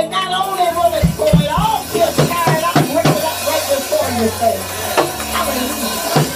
And not only will it, will it all feel tired, I'll bring it up right before your face. Hallelujah.